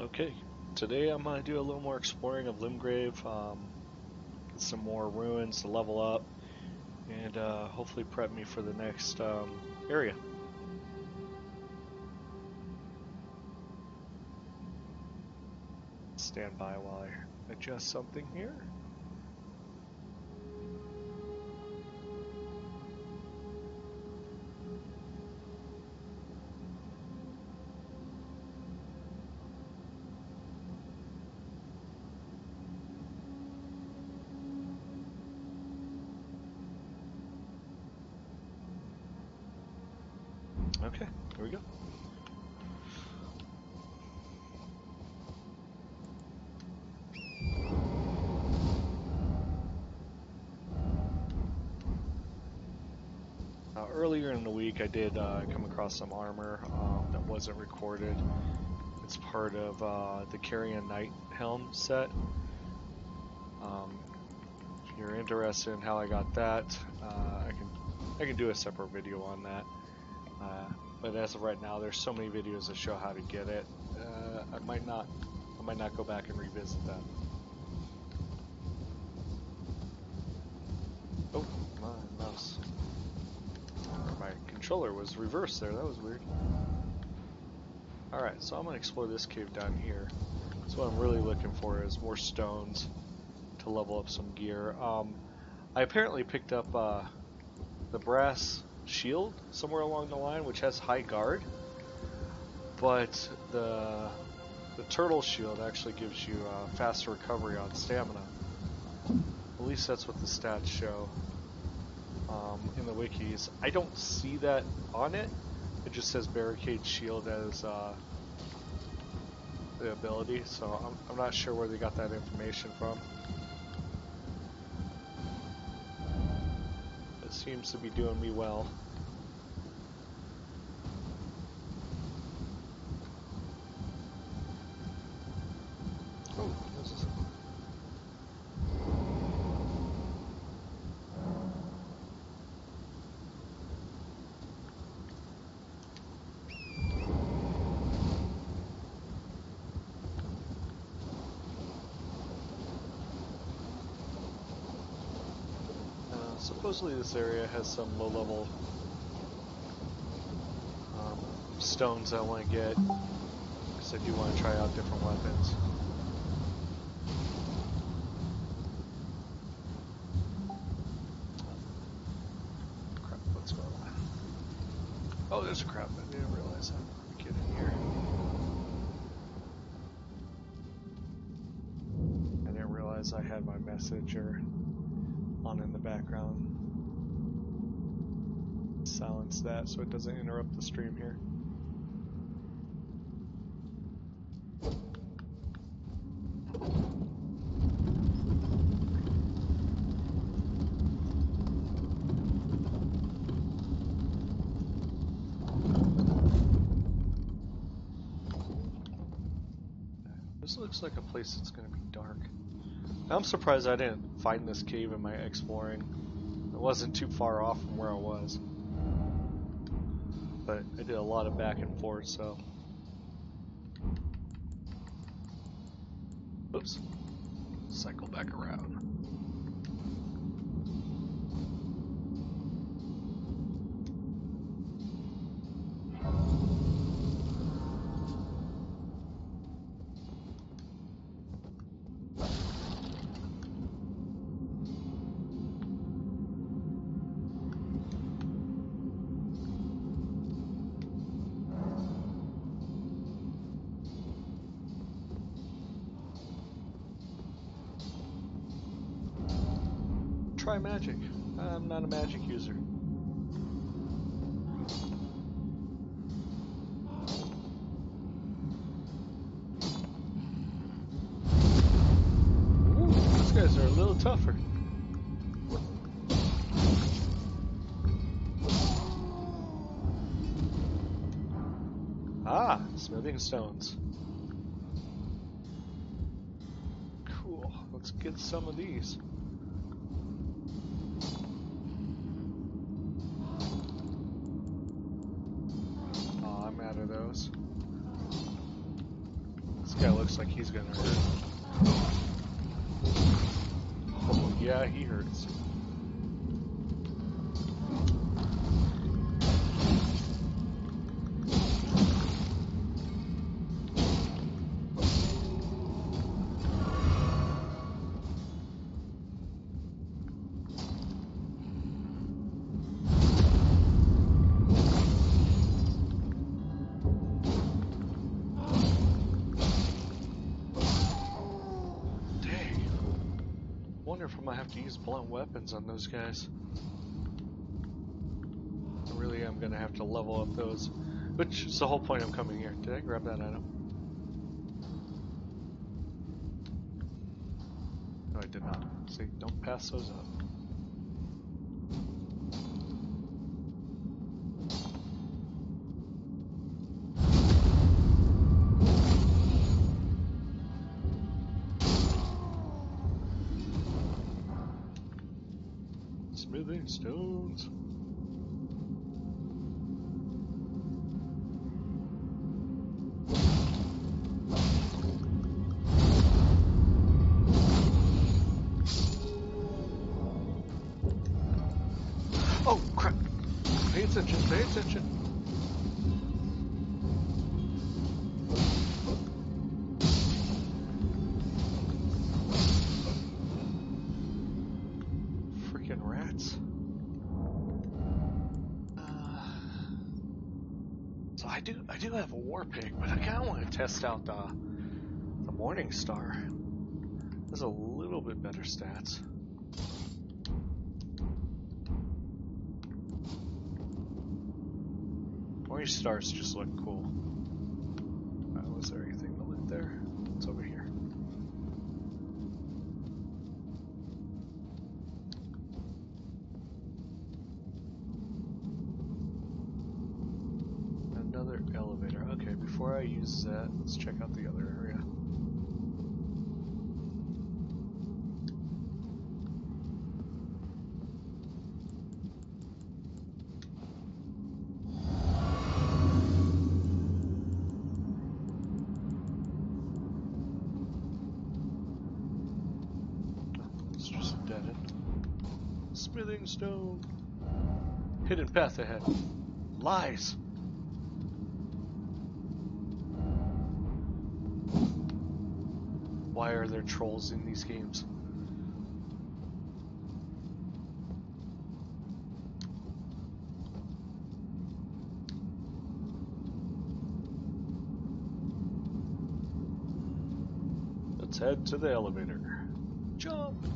Okay, today I'm going to do a little more exploring of Limgrave, um, get some more runes to level up, and uh, hopefully prep me for the next um, area. Stand by while I adjust something here. In the week, I did uh, come across some armor um, that wasn't recorded. It's part of uh, the Carrion Knight helm set. Um, if you're interested in how I got that, uh, I can I can do a separate video on that. Uh, but as of right now, there's so many videos that show how to get it. Uh, I might not, I might not go back and revisit that. Oh, my mouse, my controller was reversed there. That was weird. All right, so I'm gonna explore this cave down here. So what I'm really looking for is more stones to level up some gear. Um, I apparently picked up uh, the brass shield somewhere along the line, which has high guard, but the the turtle shield actually gives you uh, faster recovery on stamina. At least that's what the stats show um, in the wikis. I don't see that on it. It just says barricade shield as uh, the ability, so I'm, I'm not sure where they got that information from. It seems to be doing me well. Oh, this is- This area has some low-level um, stones I want to get because I do want to try out different weapons. Crap, going on? Oh, there's a crap. I didn't realize I could get in here. I didn't realize I had my messenger on in the background. That so it doesn't interrupt the stream here. This looks like a place that's going to be dark. I'm surprised I didn't find this cave in my exploring. It wasn't too far off from where I was. But I did a lot of back and forth, so. Oops. Cycle back around. Try magic. I'm not a magic user. These guys are a little tougher. Ah, smithing stones. Cool. Let's get some of these. He's gonna hurt. Yeah, he hurts. Blunt weapons on those guys. Really I really am going to have to level up those. Which is the whole point I'm coming here. Did I grab that item? No, I did not. See, don't pass those up. Smithing stones. Test out the the Morning Star. Has a little bit better stats. Morning Stars just look cool. Uh, was there anything to loot there? It's over here. Another elevator. Okay, before I that, let's check out the other area. Smithing stone. Hidden path ahead. Lies. Why are trolls in these games? Let's head to the elevator. Jump!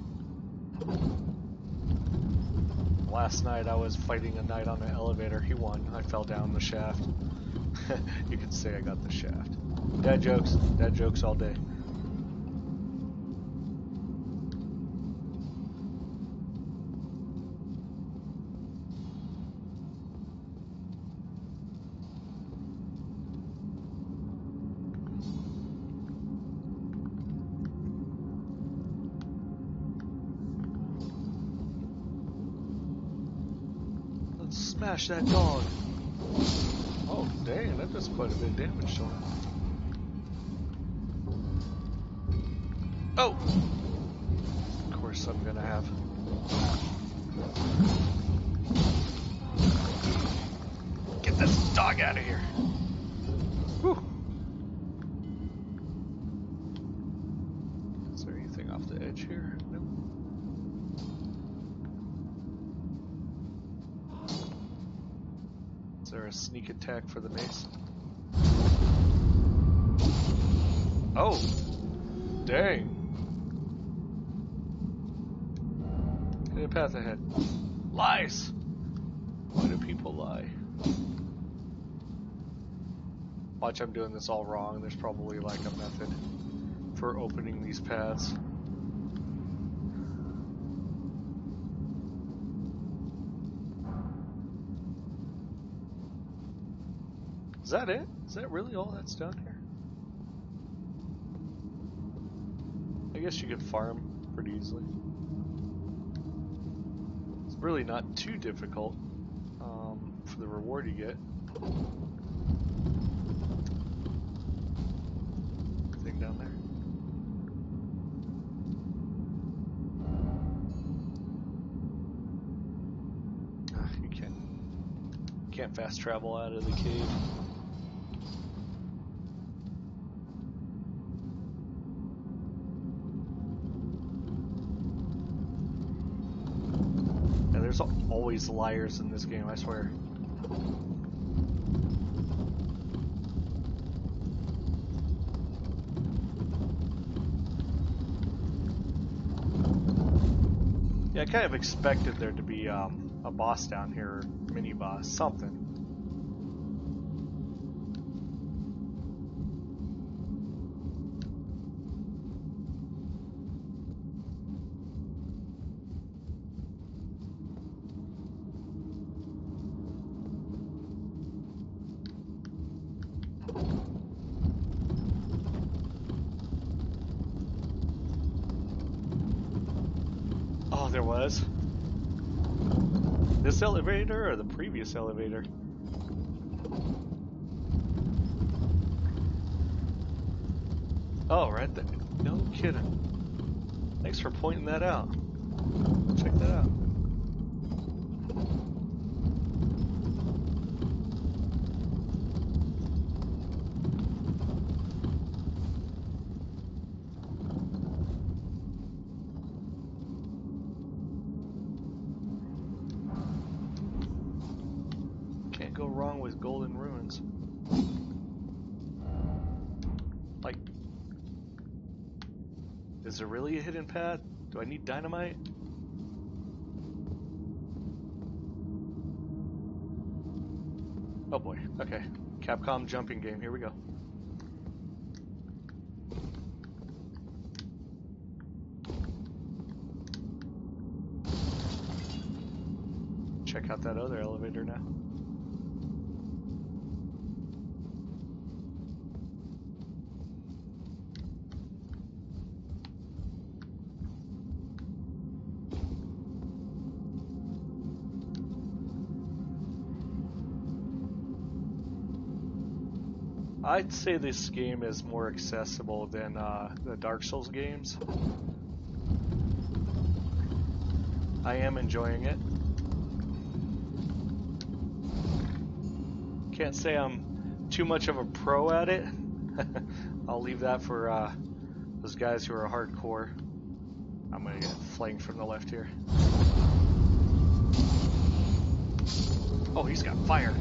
Last night I was fighting a knight on an elevator. He won. I fell down the shaft. you could say I got the shaft. Dad jokes. Dad jokes all day. Smash that dog. Oh, dang, that does quite a bit of damage to him. Oh! Attack for the mace? Oh! Dang! A path ahead. Lies! Why do people lie? Watch, I'm doing this all wrong. There's probably like a method for opening these paths. Is that it? Is that really all that's down here? I guess you could farm pretty easily. It's really not too difficult um, for the reward you get. Thing down there. Ah, you can't can't fast travel out of the cave. Liars in this game, I swear. Yeah, I kind of expected there to be um, a boss down here, mini boss, something. Oh, there was. This elevator or the previous elevator? Oh, right there. No kidding. Thanks for pointing that out. Check that out. Can't go wrong with golden runes. Like, is there really a hidden path? Do I need dynamite? Oh boy, okay. Capcom jumping game, here we go. Check out that other elevator now. I'd say this game is more accessible than uh, the Dark Souls games. I am enjoying it. Can't say I'm too much of a pro at it. I'll leave that for uh, those guys who are hardcore. I'm gonna get flanked from the left here. Oh, he's got fire.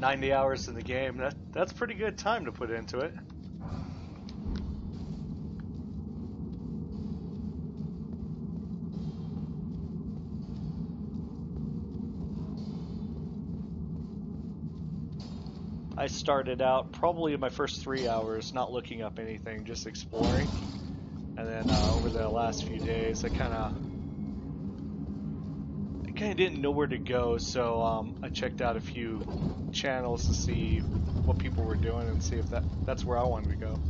90 hours in the game. That that's pretty good time to put into it. I started out probably in my first three hours not looking up anything, just exploring. And then uh, over the last few days, I kind of kind of didn't know where to go, so um, I checked out a few channels to see what people were doing and see if that that's where I wanted to go.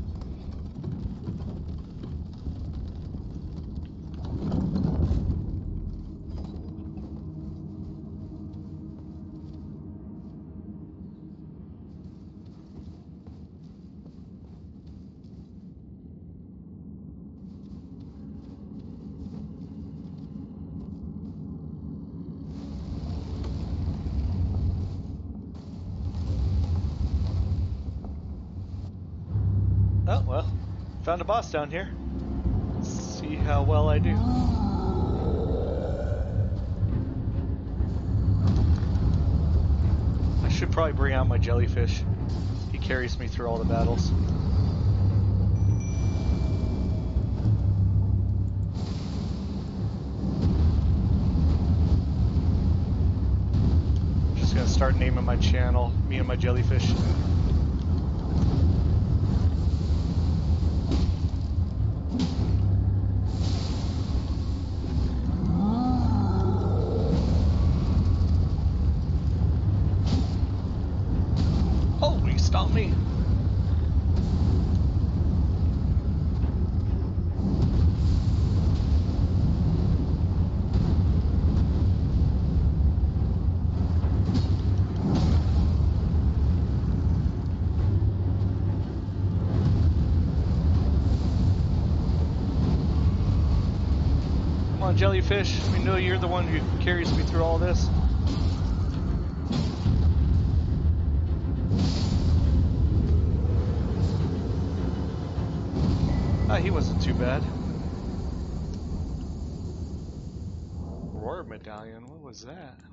Oh well, found a boss down here. Let's see how well I do. I should probably bring out my jellyfish. He carries me through all the battles. Just gonna start naming my channel, me and my jellyfish. Oh, he stopped me. on, jellyfish. We know you're the one who carries me through all this. Ah, he wasn't too bad. Roar medallion, what was that?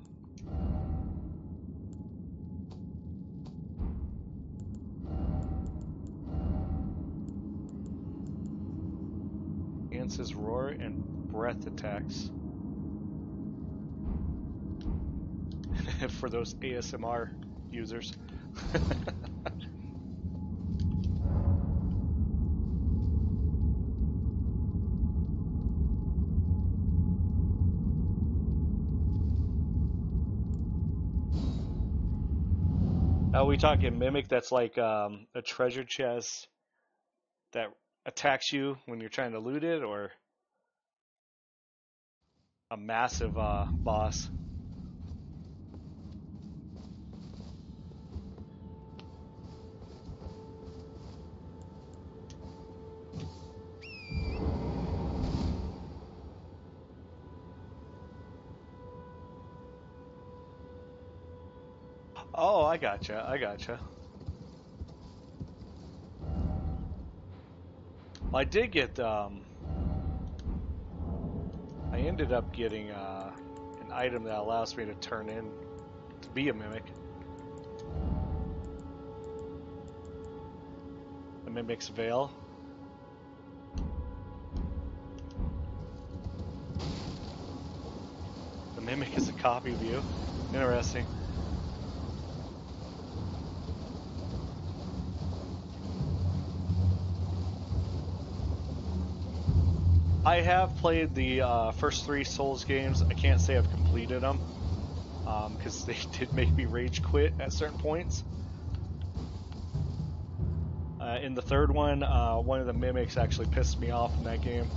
Breath attacks. For those ASMR users. Are we talking mimic that's like um, a treasure chest that attacks you when you're trying to loot it, or a massive uh, boss? Oh, I gotcha. I gotcha. I did get. Um, I ended up getting uh, an item that allows me to turn in to be a mimic. The mimic's veil. The mimic is a copy of you. Interesting. I have played the uh, first three Souls games. I can't say I've completed them because um, they did make me rage quit at certain points. Uh, in the third one, uh, one of the mimics actually pissed me off in that game.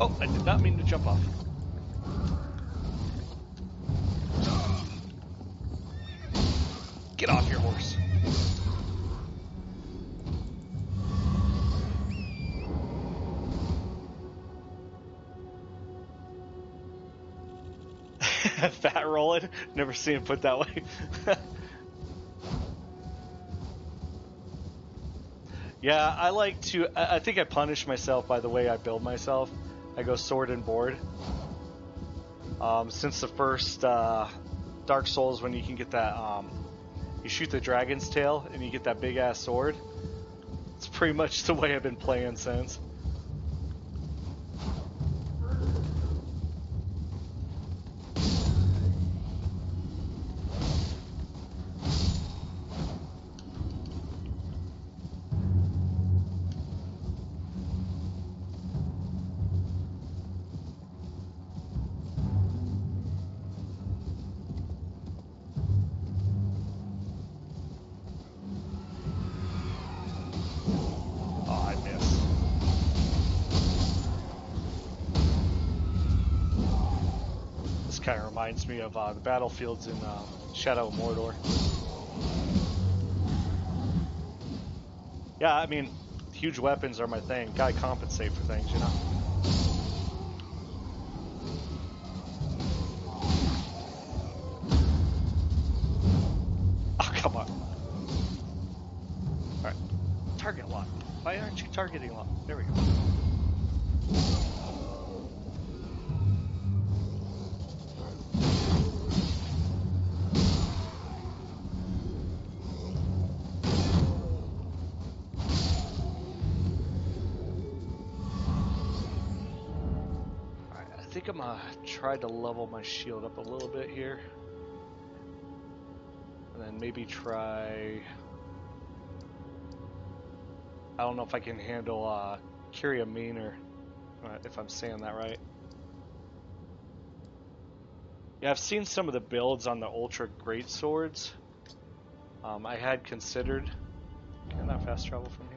Oh, I did not mean to jump off. Get off your horse. Fat rolling. Never seen it put that way. yeah, I like to. I think I punish myself by the way I build myself. I go sword and board. Um, since the first uh, Dark Souls, when you can get that, um, you shoot the dragon's tail and you get that big ass sword. It's pretty much the way I've been playing since. Reminds me of uh, the battlefields in uh, Shadow of Mordor. Yeah, I mean, huge weapons are my thing. Gotta compensate for things, you know? Think I'm gonna try to level my shield up a little bit here. And then maybe try... I don't know if I can handle uh, Meaner uh, if I'm saying that right. Yeah, I've seen some of the builds on the Ultra Great Swords. Um, I had considered. Can not fast travel from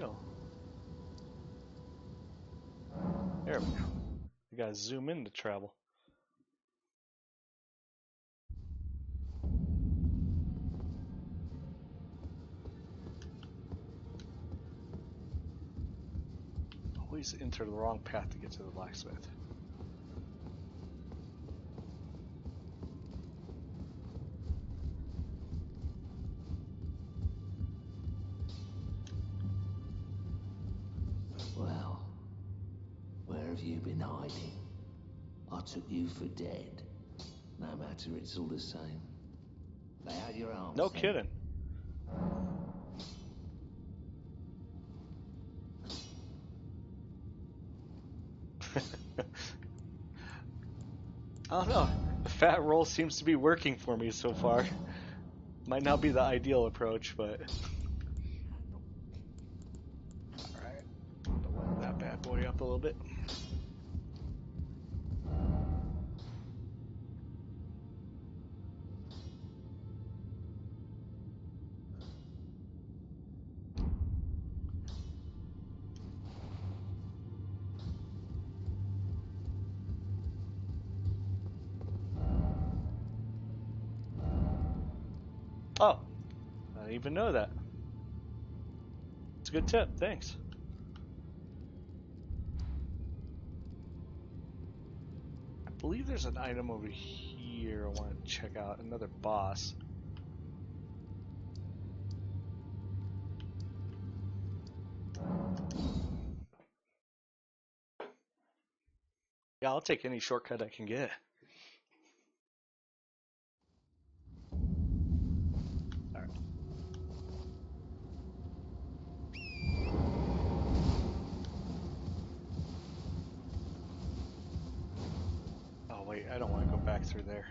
deal? There we go. You gotta zoom in to travel. Always enter the wrong path to get to the blacksmith. You for dead. No matter, it's all the same. Lay out your arms. No then. kidding. I don't know. The fat roll seems to be working for me so far. Might not be the ideal approach, but. Alright. Level that bad boy up a little bit. Didn't even know that. It's a good tip, thanks. I believe there's an item over here I want to check out. Another boss. Yeah, I'll take any shortcut I can get. I don't want to go back through there.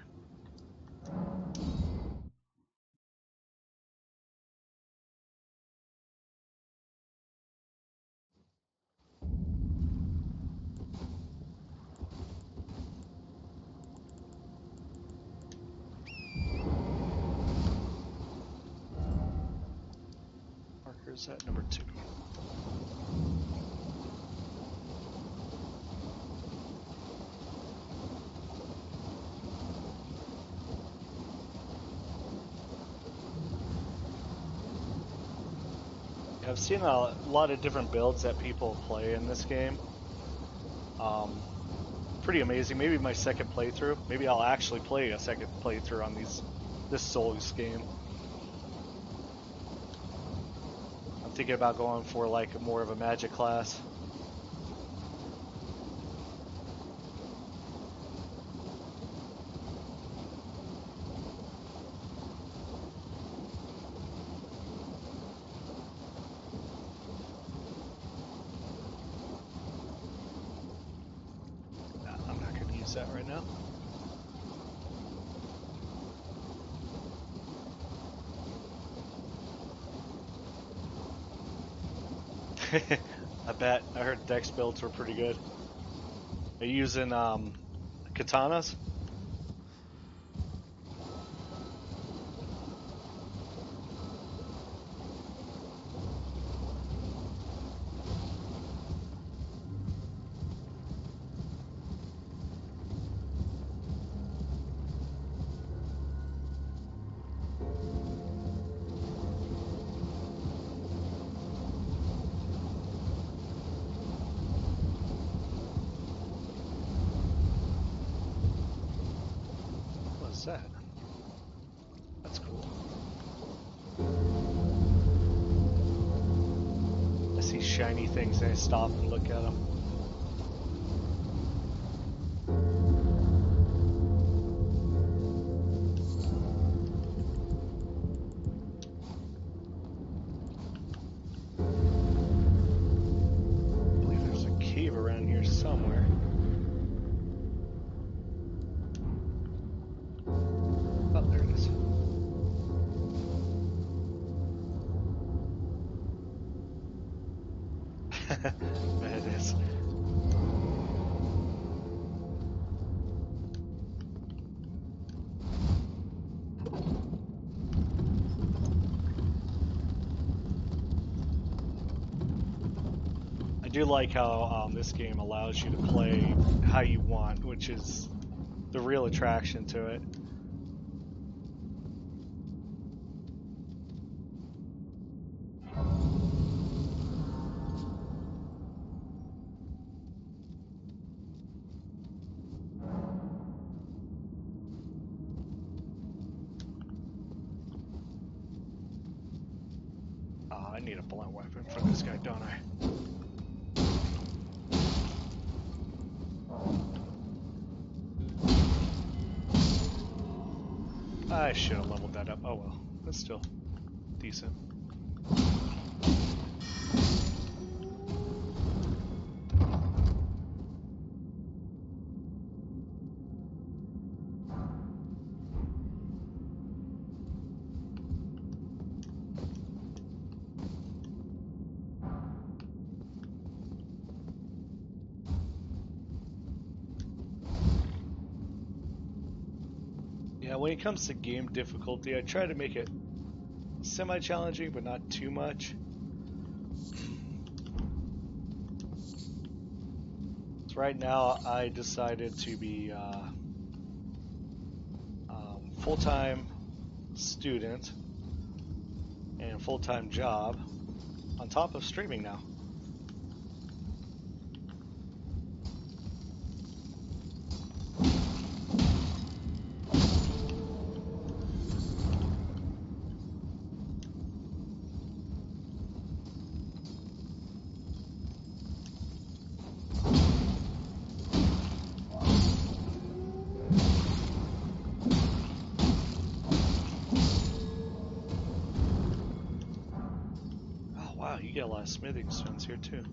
Markers at number two. I've seen a lot of different builds that people play in this game. Um, pretty amazing. Maybe my second playthrough. Maybe I'll actually play a second playthrough on these this Souls game. I'm thinking about going for like more of a magic class. Nah, I'm right now. I bet. I heard dex builds were pretty good. Are you using um, katanas? Stop like how um, this game allows you to play how you want, which is the real attraction to it. I should have leveled that up. Oh well, that's still decent. When it comes to game difficulty, I try to make it semi-challenging, but not too much. So right now, I decided to be uh, um, full-time student and full-time job on top of streaming now. Lot stones here too.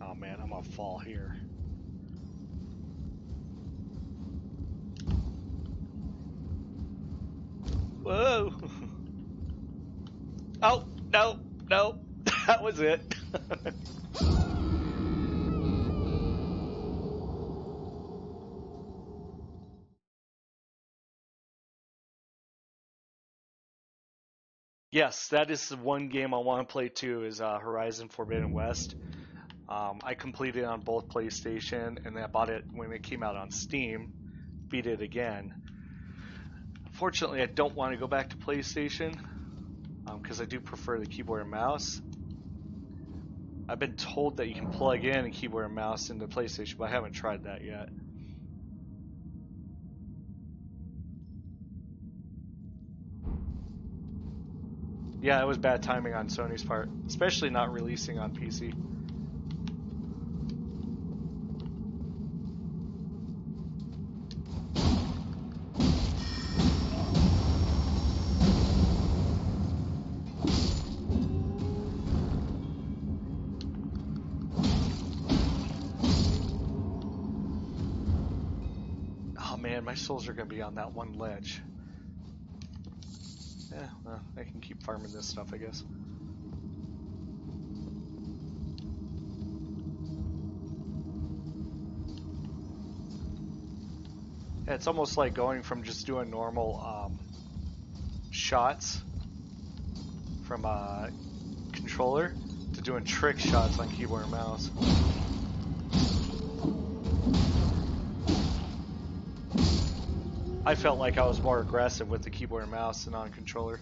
Oh man, I'm gonna fall here. Whoa! Oh, no, no, that was it. yes, that is the one game I want to play too. Is uh, Horizon Forbidden West. Um, I completed it on both PlayStation, and then I bought it when it came out on Steam. Beat it again. Fortunately, I don't want to go back to PlayStation because I do prefer the keyboard and mouse. I've been told that you can plug in a keyboard and mouse into PlayStation, but I haven't tried that yet. Yeah, it was bad timing on Sony's part, especially not releasing on PC. Oh man, my souls are gonna be on that one ledge. Yeah, well, I can keep farming this stuff, I guess. Yeah, it's almost like going from just doing normal um, shots from a controller to doing trick shots on keyboard and mouse. I felt like I was more aggressive with the keyboard and mouse than on controller.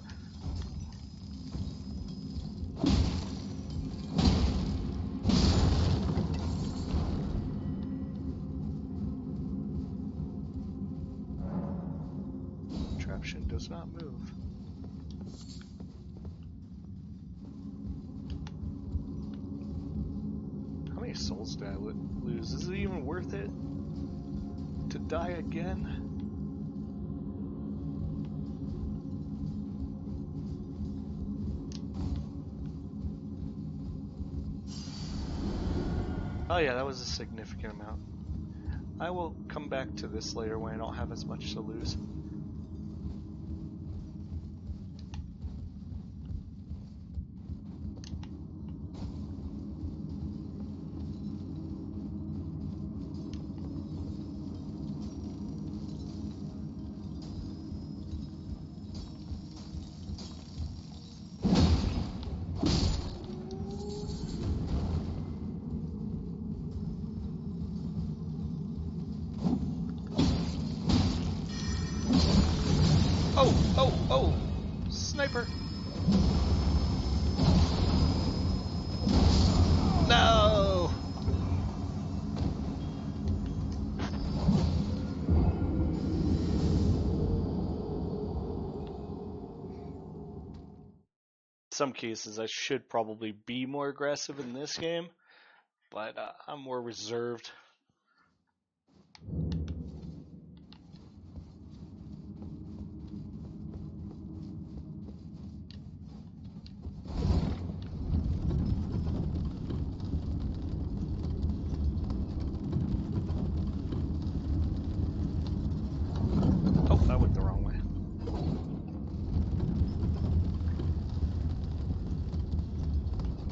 Traption does not move. How many souls did I lose? Is it even worth it to die again? Oh, yeah, that was a significant amount. I will come back to this later when I don't have as much to lose. Oh, oh, oh! Sniper! No! Some cases, I should probably be more aggressive in this game, but uh, I'm more reserved. Oh, that went the wrong way.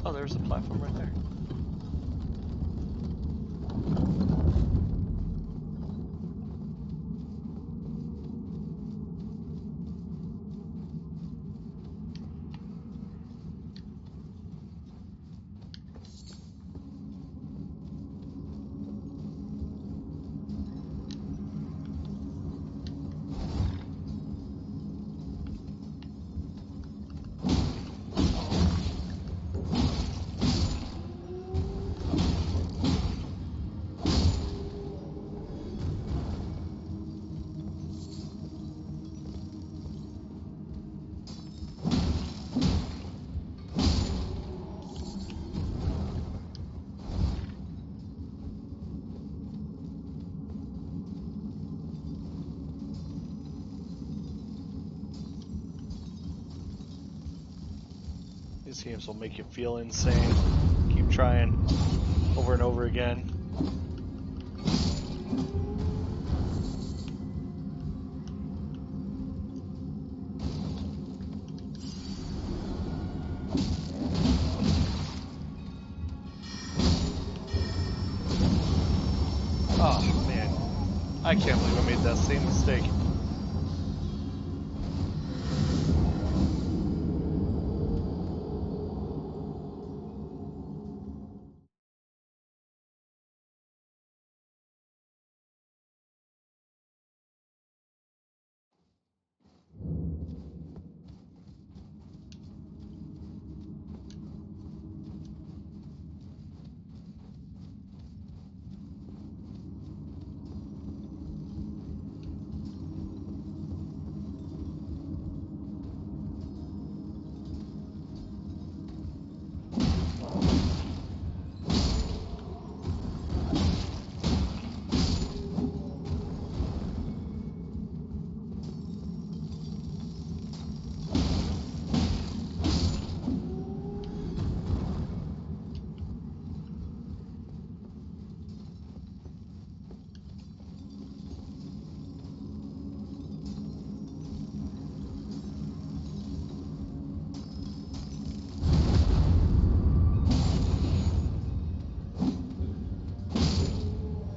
Oh, there's a platform right there. These games will make you feel insane. Keep trying over and over again. Oh man, I can't believe I made that same mistake.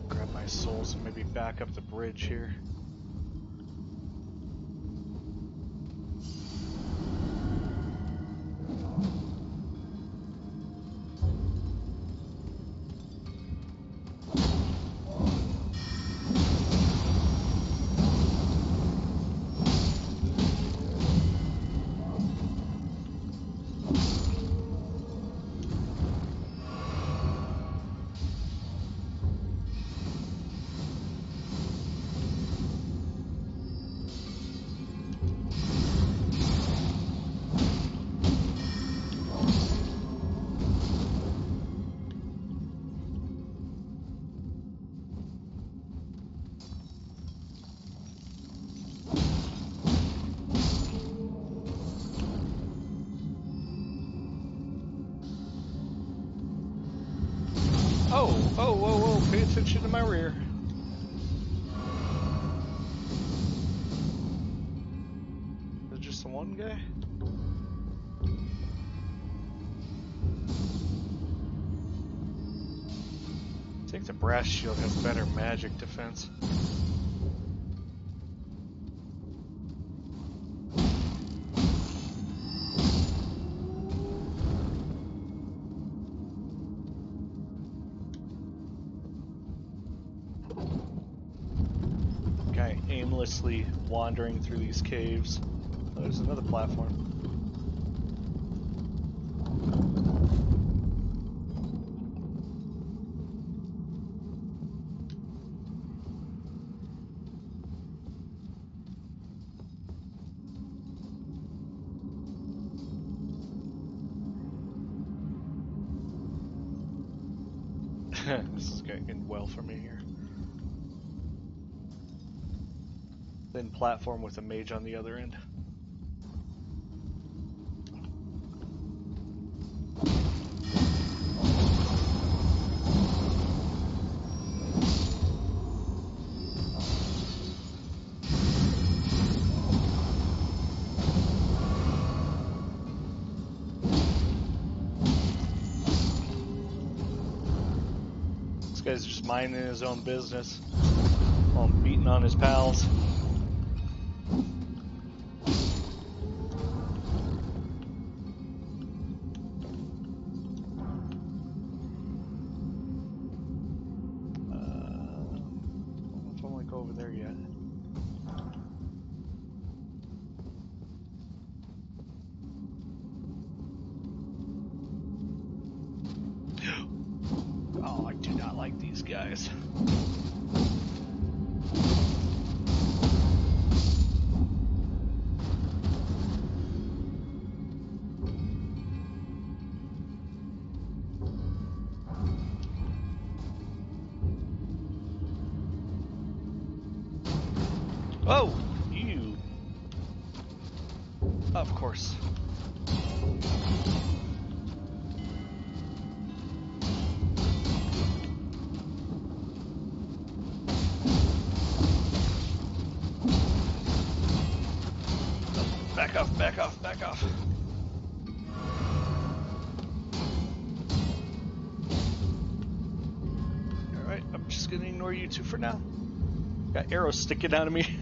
Grab my souls and maybe back up the bridge here. To my rear. Is just the one guy? I think the brass shield has better magic defense. Wandering through these caves. Oh, there's another platform. this is getting well for me here. Then platform with a mage on the other end. This guy's just minding his own business while I'm beating on his pals. Back off, back off, back off. Alright, I'm just gonna ignore you two for now. Got arrows sticking out of me.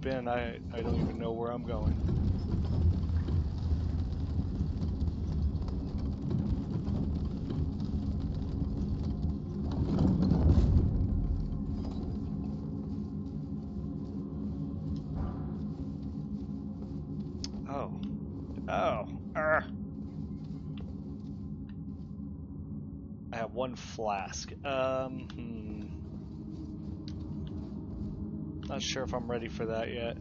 deep in, I, I don't even know where I'm going. Oh. Oh. I have one flask. Um, Not sure if I'm ready for that yet.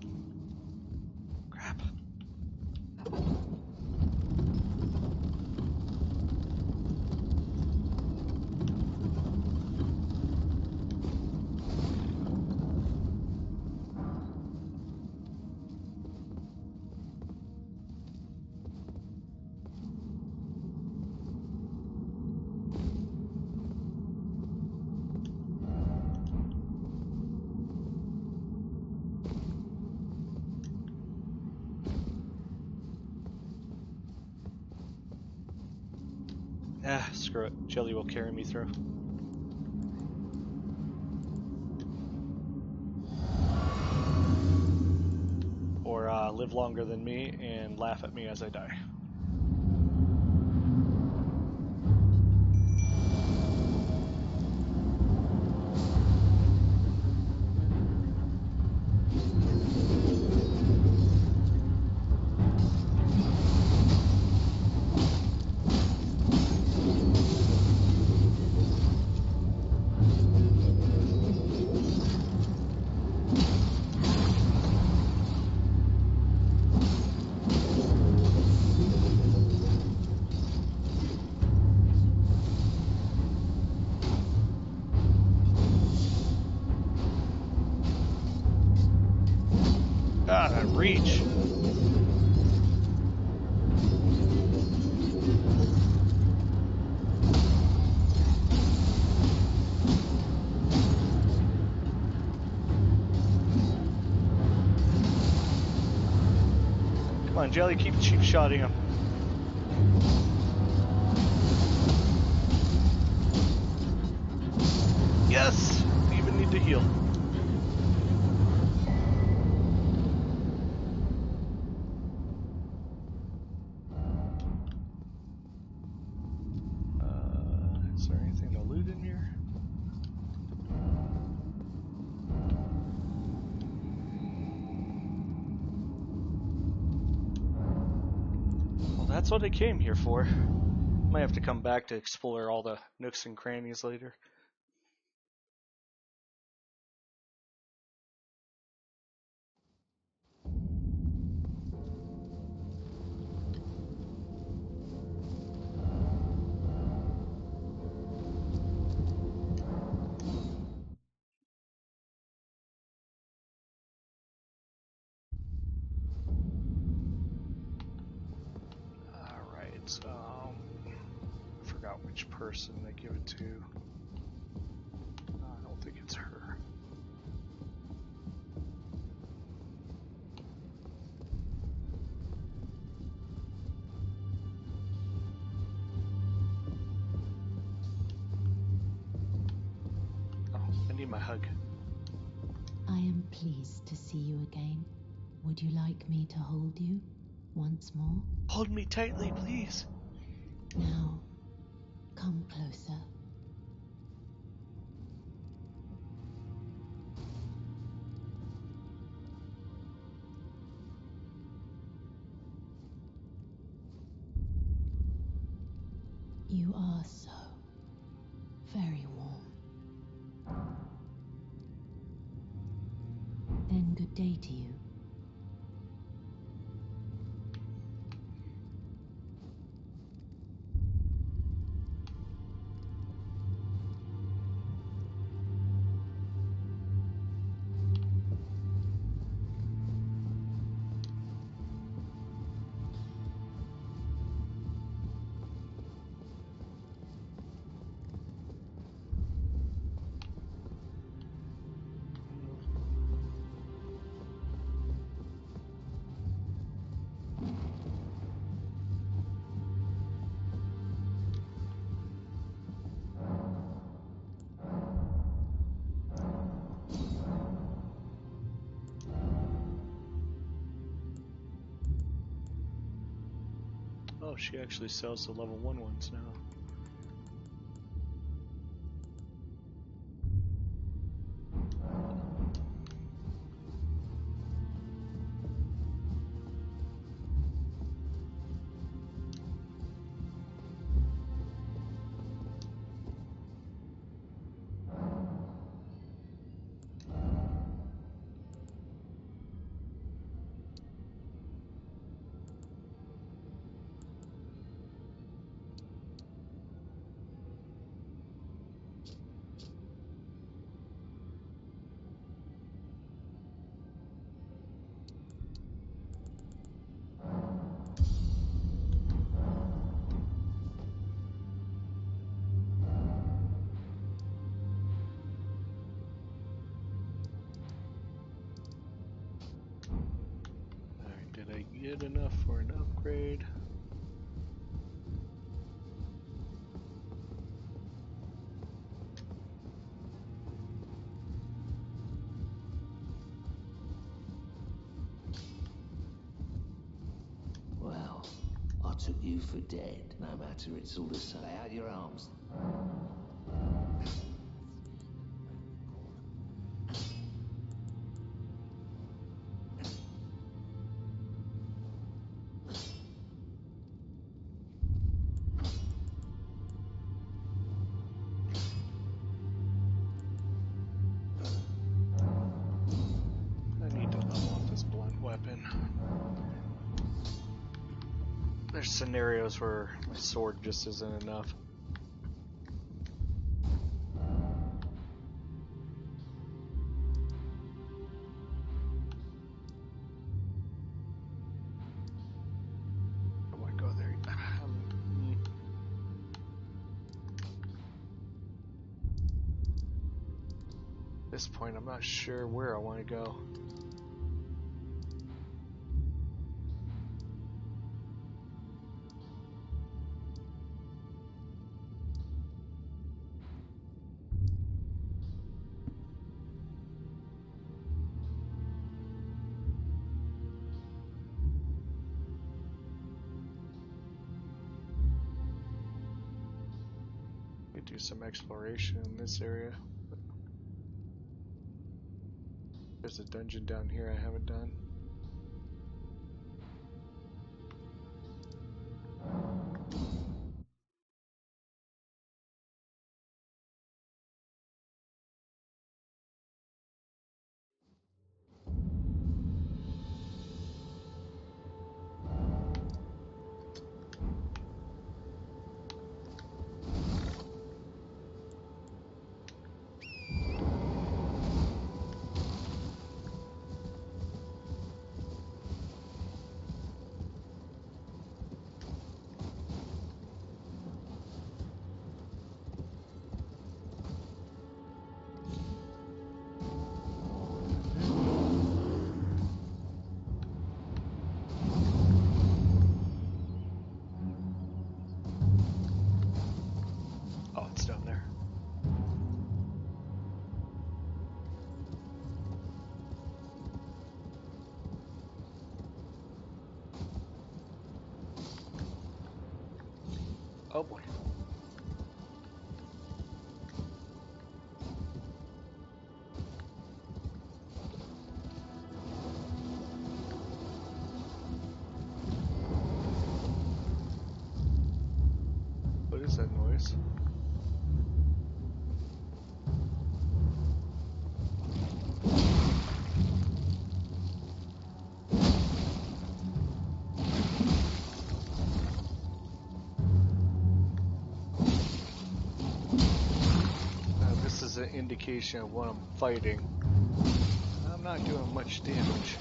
Screw it. Jelly will carry me through. Or uh, live longer than me and laugh at me as I die. Jelly, keep cheap shotting him. That's what I came here for. Might have to come back to explore all the nooks and crannies later. Like me to hold you once more? Hold me tightly, please. Now, come closer. You are so Oh, she actually sells the level 1 ones now. For dead. No matter, it's all the same. Out your arms. There's scenarios where my sword just isn't enough. I want to go there. At this point, I'm not sure where I want to go. Exploration in this area. There's a dungeon down here I haven't done. Oh boy. Indication of what I'm fighting. I'm not doing much damage.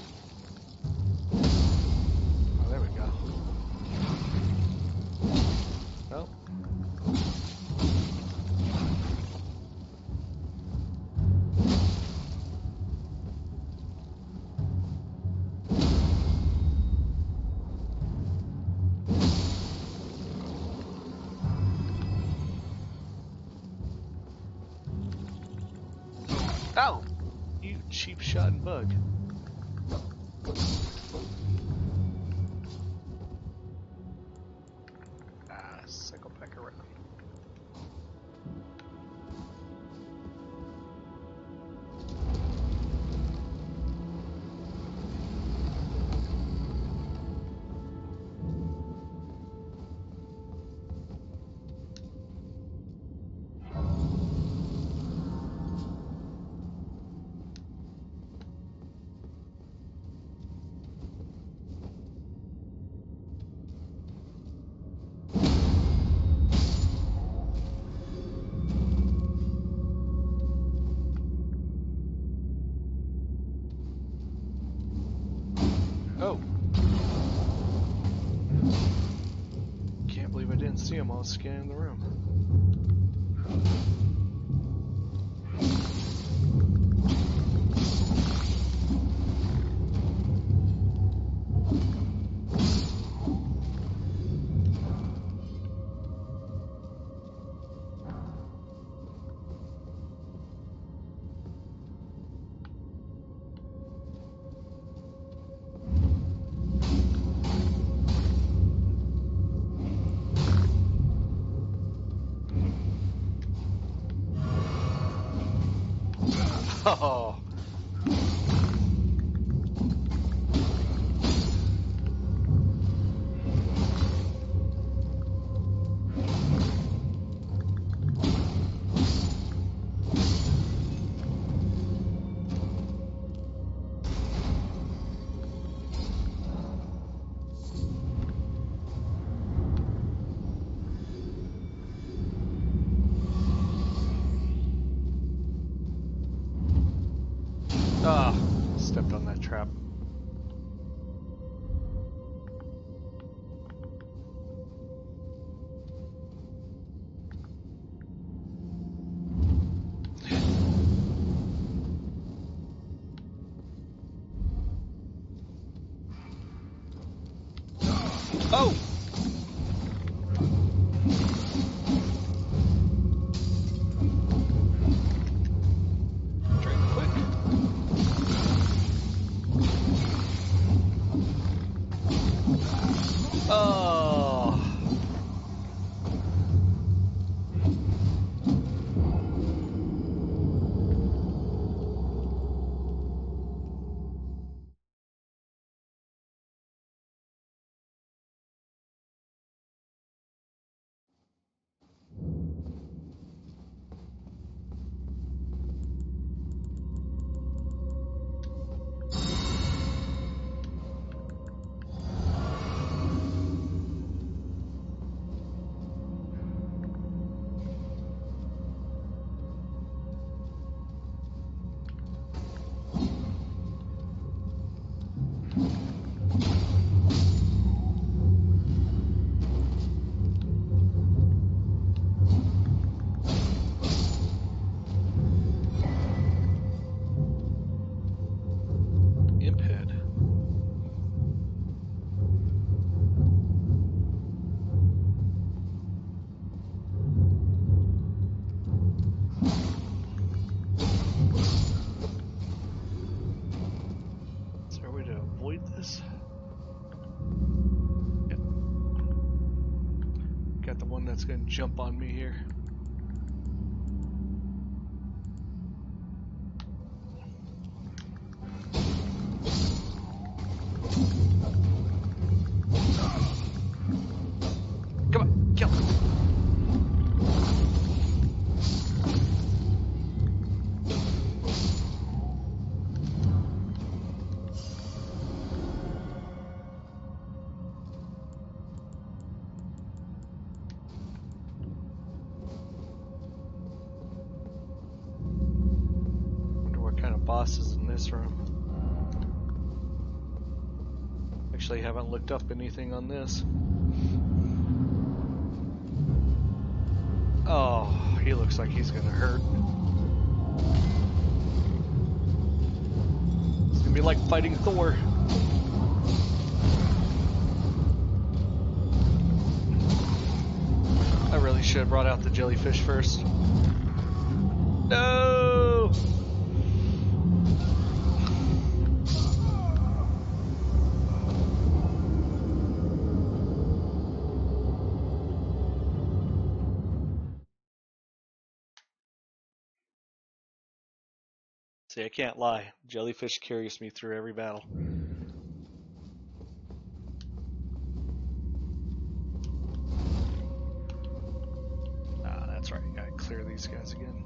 See him while scanning the room. Jump on me here. Actually, haven't looked up anything on this. Oh, he looks like he's gonna hurt. It's gonna be like fighting Thor. I really should have brought out the jellyfish first. No! See, I can't lie. Jellyfish carries me through every battle. Ah, that's right. Gotta clear these guys again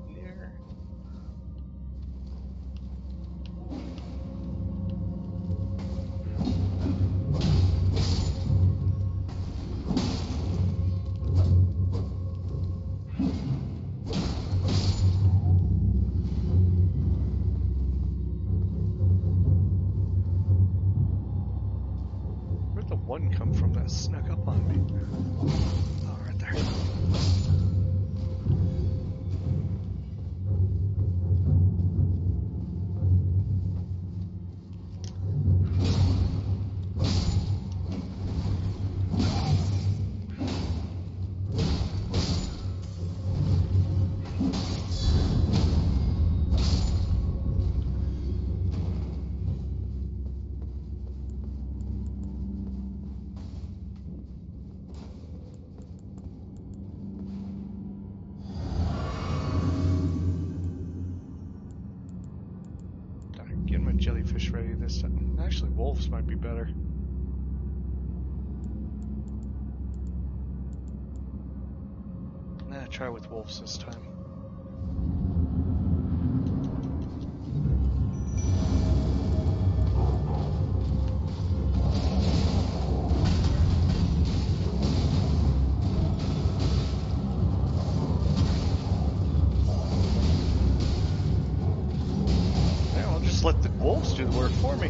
wolves this time. Yeah, I'll just let the wolves do the work for me.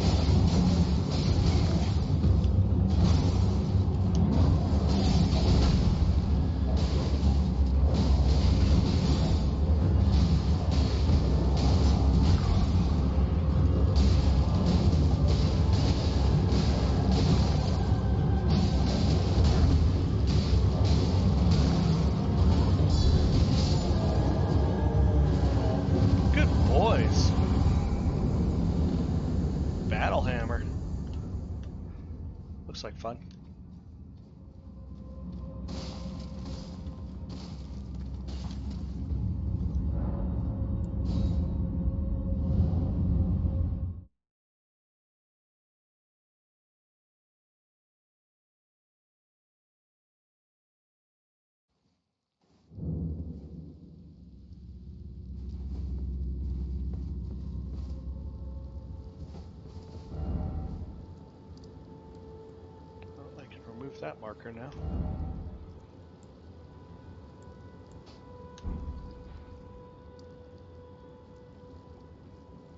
That marker now.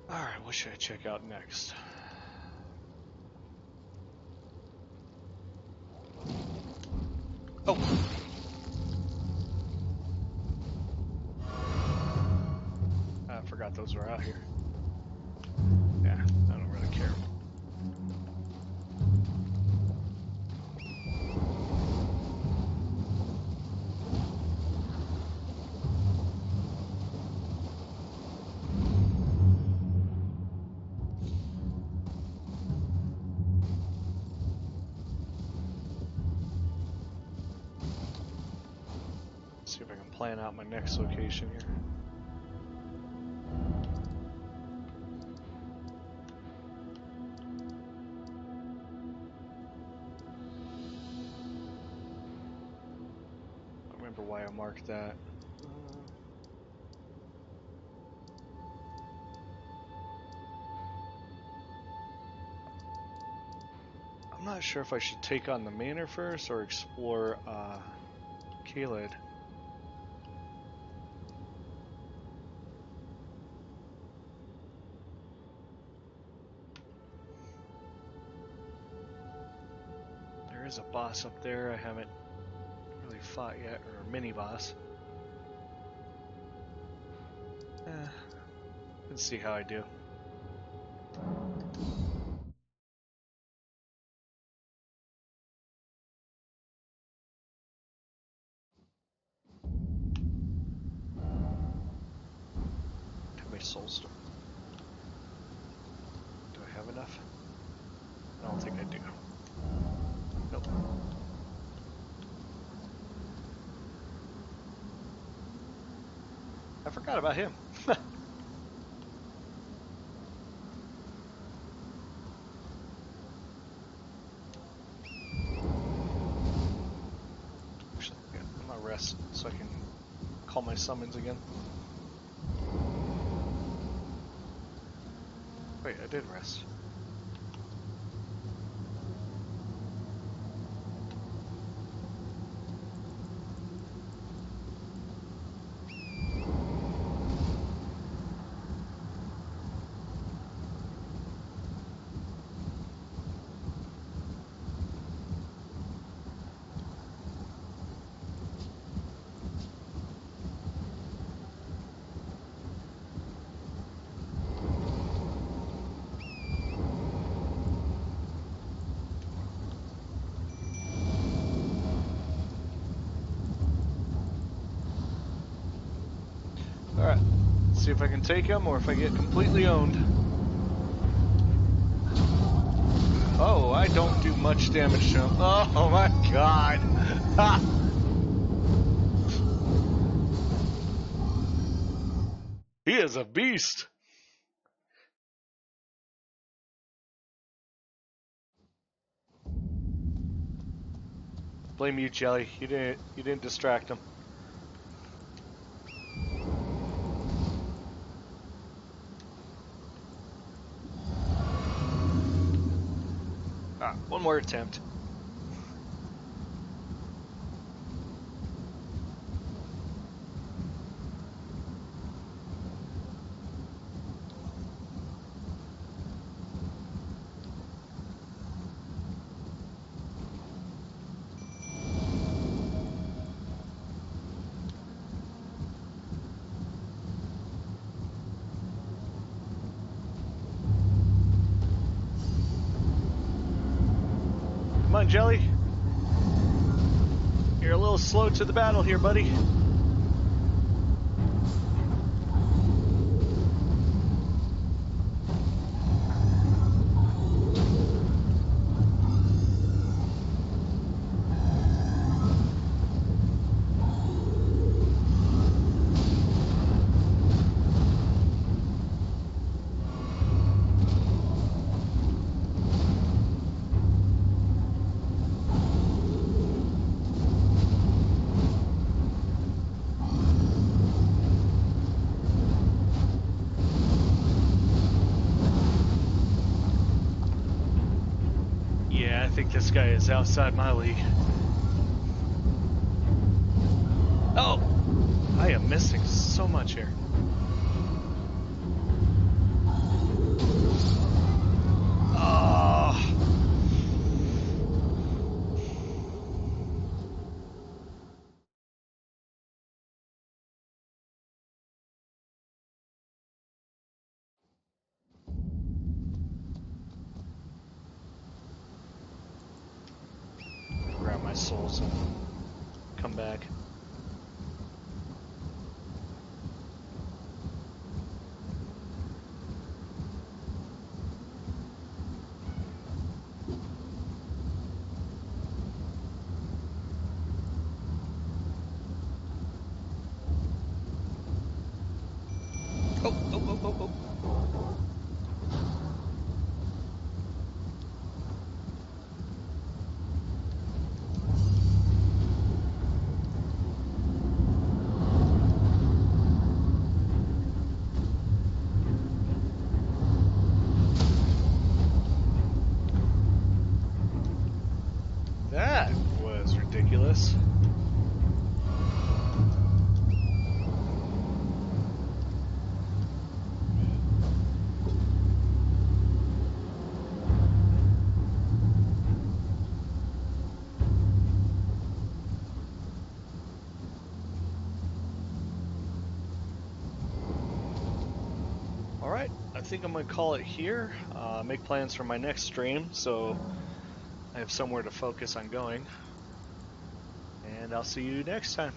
Alright, what should I check out next? Out my next location here. I remember why I marked that. I'm not sure if I should take on the manor first or explore uh, Caelid. Boss up there I haven't really fought yet, or a mini boss. Eh, let's see how I do. How many souls do, do I have enough? I don't think I do. Nope. I forgot about him. So I can call my summons again. Wait, I did rest. see if I can take him or if I get completely owned. Oh, I don't do much damage to him. Oh my god. Ha! He is a beast. Blame you, Jelly. You didn't you didn't distract him. Attempt. Come on, Jelly. You're a little slow to the battle here, buddy. Yeah, I think this guy is outside my league. Oh! I am missing so much here. Ah! grab my souls and come back. Oh, oh, oh, oh, oh. That was ridiculous. Alright, I think I'm going to call it here. Uh, make plans for my next stream, so I have somewhere to focus on going. And I'll see you next time.